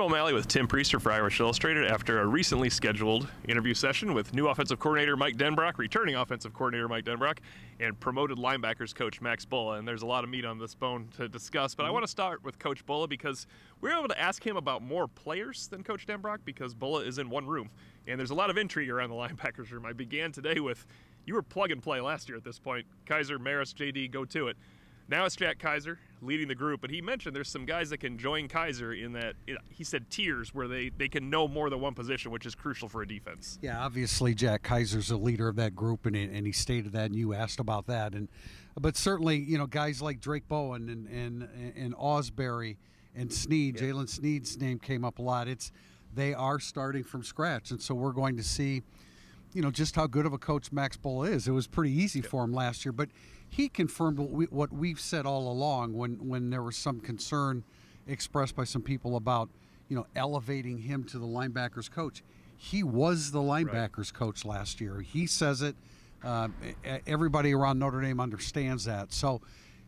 O'Malley with Tim Prister for Irish Illustrated after a recently scheduled interview session with new offensive coordinator Mike Denbrock, returning offensive coordinator Mike Denbrock, and promoted linebackers coach Max Bullough. And there's a lot of meat on this bone to discuss, but I mm-hmm. want to start with Coach Bullough because we were able to ask him about more players than Coach Denbrock because Bullough is in one room. And there's a lot of intrigue around the linebackers room. I began today with you were plug and play last year at this point. Kiser, Marist, JD, go to it. Now it's Jack Kiser leading the group, but he mentioned there's some guys that can join Kiser in that he said tiers where they, they can know more than one position, which is crucial for a defense. Yeah, obviously Jack Kiser's the leader of that group, and and he stated that, and you asked about that, and but certainly you know guys like Drayk Bowen and and and Ausberry and Sneed, yeah. Jaylen Sneed's name came up a lot. It's they are starting from scratch, and so we're going to see you know just how good of a coach Max Bullough is. It was pretty easy for him last year, but he confirmed what, we, what we've said all along when when there was some concern expressed by some people about you know elevating him to the linebackers coach. He was the linebackers right. coach last year. He says it. Uh, everybody around Notre Dame understands that. So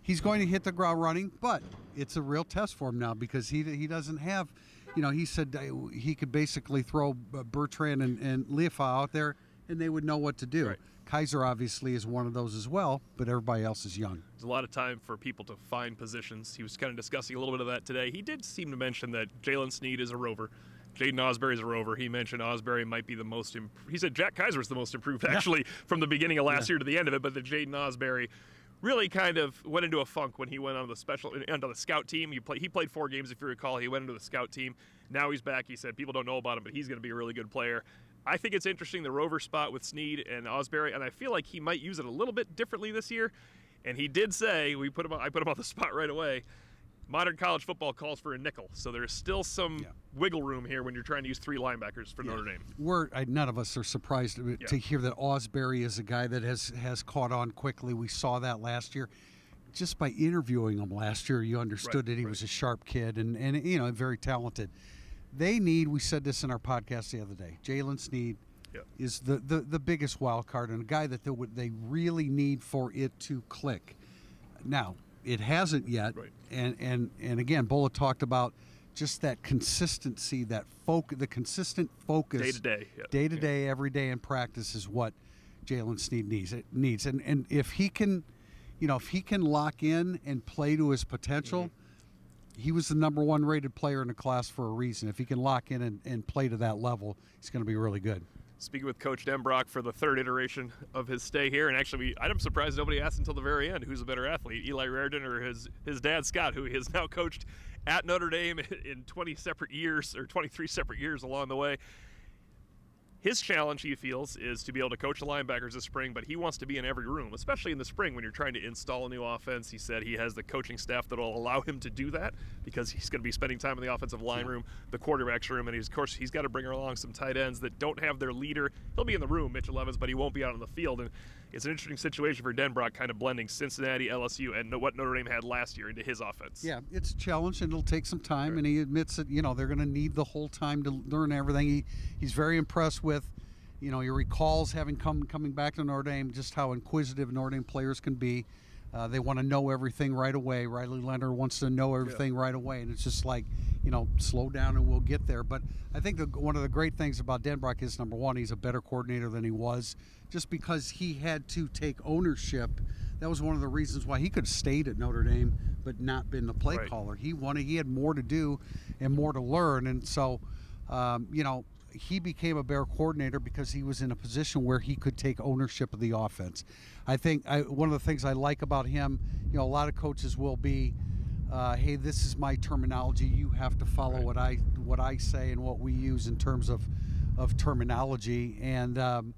he's going to hit the ground running, but it's a real test for him now because he he doesn't have, you know, he said he could basically throw Bertrand and, and out there and they would know what to do. Right. Kiser obviously is one of those as well, but everybody else is young. There's a lot of time for people to find positions. He was kind of discussing a little bit of that today. He did seem to mention that Jaylen Sneed is a rover. Jaiden Ausberry is a rover. He mentioned Ausberry might be the most. Imp- he said Jack Kiser is the most improved actually yeah. from the beginning of last yeah. year to the end of it, but the Jaiden Ausberry really kind of went into a funk when he went on the special onto the scout team. He played he played four games if you recall. He went into the scout team. Now he's back. He said people don't know about him, but he's going to be a really good player. I think it's interesting the rover spot with Sneed and Ausberry, and I feel like he might use it a little bit differently this year. And he did say we put him. On, I put him on the spot right away. Modern college football calls for a nickel, so there's still some yeah. wiggle room here when you're trying to use three linebackers for yeah. Notre Dame. We're I, none of us are surprised to, yeah. to hear that Ausberry is a guy that has has caught on quickly. We saw that last year just by interviewing him last year, you understood right, that he right. was a sharp kid and, and you know very talented. They need. We said this in our podcast the other day. Jaylen Sneed yep. is the, the the biggest wild card and a guy that they, would, they really need for it to click. Now it hasn't yet, right. and and and again, Bullough talked about just that consistency, that folk, the consistent focus, day to day, day to day, every day in practice is what Jaylen Sneed needs. It needs, and and if he can, you know, if he can lock in and play to his potential. Mm-hmm he was the number one rated player in the class for a reason. If he can lock in and, and play to that level, he's going to be really good. Speaking with Coach Denbrock for the third iteration of his stay here, and actually, I'm surprised nobody asked until the very end who's a better athlete, Eli Raridon or his his dad Scott, who he has now coached at Notre Dame in 20 separate years or 23 separate years along the way. His challenge, he feels, is to be able to coach the linebackers this spring, but he wants to be in every room, especially in the spring when you're trying to install a new offense. He said he has the coaching staff that will allow him to do that because he's going to be spending time in the offensive line room, the quarterback's room, and he's, of course he's got to bring along some tight ends that don't have their leader. He'll be in the room, Mitchell Evans, but he won't be out on the field. And it's an interesting situation for Denbrock, kind of blending Cincinnati, LSU, and what Notre Dame had last year into his offense. Yeah, it's a challenge, and it'll take some time. Right. And he admits that you know they're going to need the whole time to learn everything. He he's very impressed with you know, he recalls having come coming back to Notre Dame, just how inquisitive Notre Dame players can be. Uh, they want to know everything right away. Riley Leonard wants to know everything yeah. right away, and it's just like, you know, slow down and we'll get there. But I think the, one of the great things about Denbrock is number one, he's a better coordinator than he was, just because he had to take ownership. That was one of the reasons why he could have stayed at Notre Dame, but not been the play right. caller. He wanted, he had more to do and more to learn, and so, um, you know, he became a bear coordinator because he was in a position where he could take ownership of the offense. I think I, one of the things I like about him, you know, a lot of coaches will be, uh, "Hey, this is my terminology. You have to follow right. what I what I say and what we use in terms of of terminology." And um,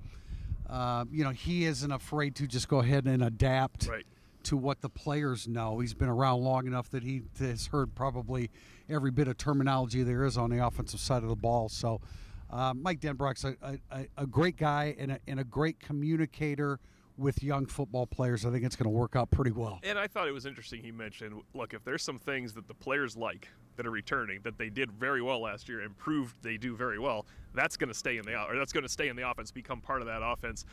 uh, you know, he isn't afraid to just go ahead and adapt. Right to what the players know. He's been around long enough that he has heard probably every bit of terminology there is on the offensive side of the ball. So uh, Mike Denbrock's a, a, a, great guy and a, and a great communicator with young football players. I think it's going to work out pretty well. And I thought it was interesting. He mentioned, look, if there's some things that the players like that are returning that they did very well last year and proved they do very well, that's going to stay in the or that's going to stay in the offense, become part of that offense.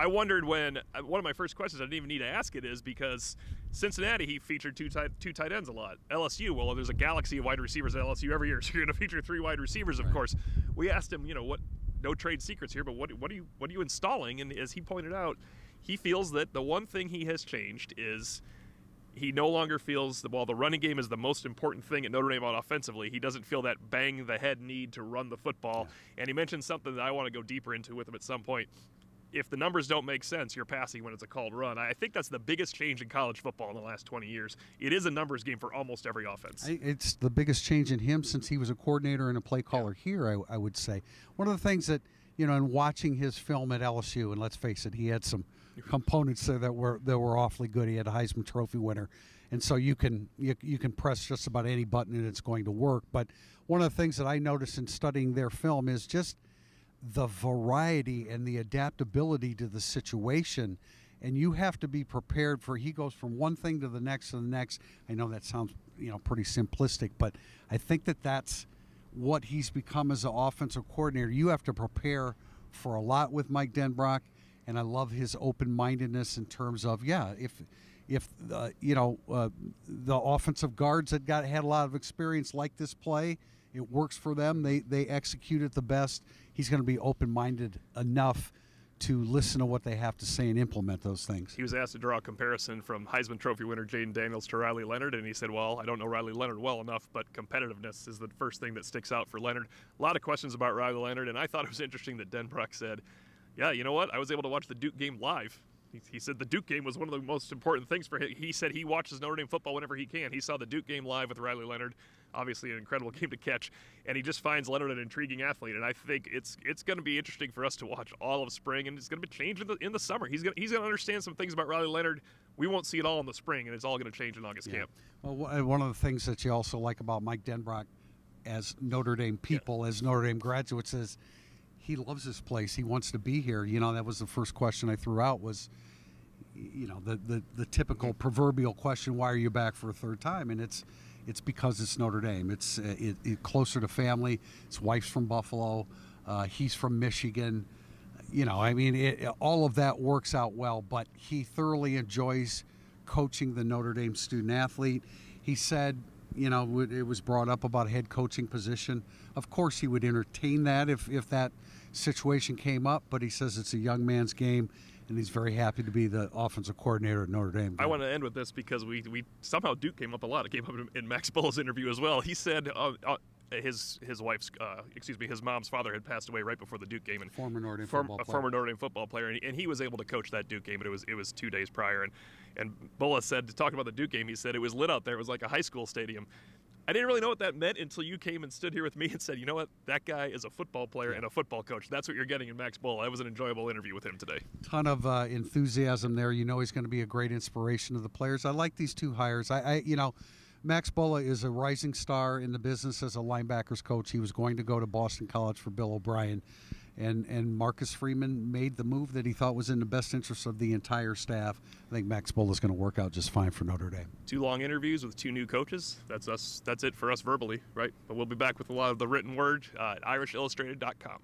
I wondered when uh, one of my first questions I didn't even need to ask it is because Cincinnati he featured two tight two tight ends a lot. LSU, well, there's a galaxy of wide receivers at LSU every year, so you're going to feature three wide receivers, of Right. course. We asked him, you know, what no trade secrets here, but what what are you what are you installing? And as he pointed out, he feels that the one thing he has changed is he no longer feels that while the running game is the most important thing at Notre Dame on offensively, he doesn't feel that bang the head need to run the football. And he mentioned something that I want to go deeper into with him at some point. If the numbers don't make sense, you're passing when it's a called run. I think that's the biggest change in college football in the last 20 years. It is a numbers game for almost every offense. I- It's the biggest change in him since he was a coordinator and a play caller here. I, I would say one of the things that you know, in watching his film at LSU, and let's face it, he had some components there that were that were awfully good. He had a Heisman Trophy winner, and so you can you, you can press just about any button and it's going to work. But one of the things that I noticed in studying their film is just the variety and the adaptability to the situation. And you have to be prepared for he goes from one thing to the next to the next. I know that sounds you know pretty simplistic but i think that that's what he's become as an offensive coordinator. You have to prepare for a lot with mike denbrock and i love his open-mindedness in terms of yeah if if uh, you know uh, the offensive guards that got had a lot of experience like this play it works for them. They they execute it the best. He's going to be open-minded enough to listen to what they have to say and implement those things. He was asked to draw a comparison from Heisman Trophy winner Jayden Daniels to Riley Leonard, and he said, Well, I don't know Riley Leonard well enough, but competitiveness is the first thing that sticks out for Leonard. A lot of questions about Riley Leonard, and I thought it was interesting that Denbrock said, Yeah, you know what? I was able to watch the Duke game live. He, he said the Duke game was one of the most important things for him. He said he watches Notre Dame football whenever he can. He saw the Duke game live with Riley Leonard. Obviously, an incredible game to catch, and he just finds Leonard an intriguing athlete. And I think it's it's going to be interesting for us to watch all of spring, and it's going to be changed in the, in the summer. He's going he's going to understand some things about Riley Leonard. We won't see it all in the spring, and it's all going to change in August camp. Well, one of the things that you also like about Mike Denbrock as Notre Dame people, as Notre Dame graduates, is he loves this place. He wants to be here. You know, that was the first question I threw out was, you know, the, the, the typical proverbial question, why are you back for a third time? And it's it's because it's Notre Dame. It's uh, it, it closer to family. His wife's from Buffalo. Uh, he's from Michigan. You know, I mean, it, all of that works out well, but he thoroughly enjoys coaching the Notre Dame student athlete. He said, you know, it was brought up about a head coaching position. Of course, he would entertain that if, if that situation came up, but he says it's a young man's game, and he's very happy to be the offensive coordinator at Notre Dame. I want to end with this because we, we somehow Duke came up a lot. It came up in, Max Bullough's interview as well. He said uh, uh, his his wife's uh, excuse me his mom's father had passed away right before the Duke game, and Former Notre Dame form- football a player. former Notre Dame football player, and he, and he was able to coach that Duke game, but it was it was two days prior. And and Bullough said talking about the Duke game, he said it was lit out there. It was like a high school stadium. I didn't really know what that meant until you came and stood here with me and said, you know what, that guy is a football player and a football coach. That's what you're getting in Max Bullough. That was an enjoyable interview with him today. ton of uh, enthusiasm there. You know he's going to be a great inspiration to the players. I like these two hires. I, I you know, Max Bullough is a rising star in the business as a linebackers coach. He was going to go to Boston College for Bill O'Brien, and and Marcus Freeman made the move that he thought was in the best interest of the entire staff. I think Max Bullough is going to work out just fine for Notre Dame. two long interviews with two new coaches. That's us. That's it for us verbally, right? But we'll be back with a lot of the written word uh, at irishillustrated.com.